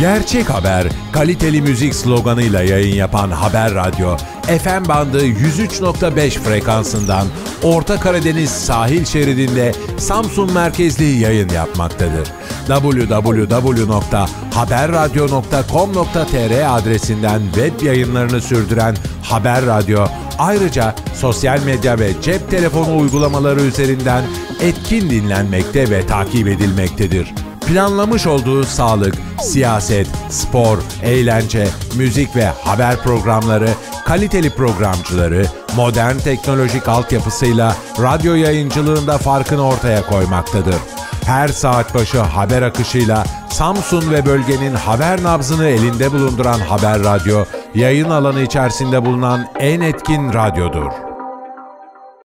Gerçek haber, kaliteli müzik sloganıyla yayın yapan Haber Radyo, FM bandı 103.5 frekansından Orta Karadeniz sahil şeridinde Samsun merkezli yayın yapmaktadır. www.haberradyo.com.tr adresinden web yayınlarını sürdüren Haber Radyo, ayrıca sosyal medya ve cep telefonu uygulamaları üzerinden etkin dinlenmekte ve takip edilmektedir planlamış olduğu sağlık, siyaset, spor, eğlence, müzik ve haber programları, kaliteli programcıları, modern teknolojik altyapısıyla radyo yayıncılığında farkını ortaya koymaktadır. Her saat başı haber akışıyla Samsun ve bölgenin haber nabzını elinde bulunduran Haber Radyo, yayın alanı içerisinde bulunan en etkin radyodur.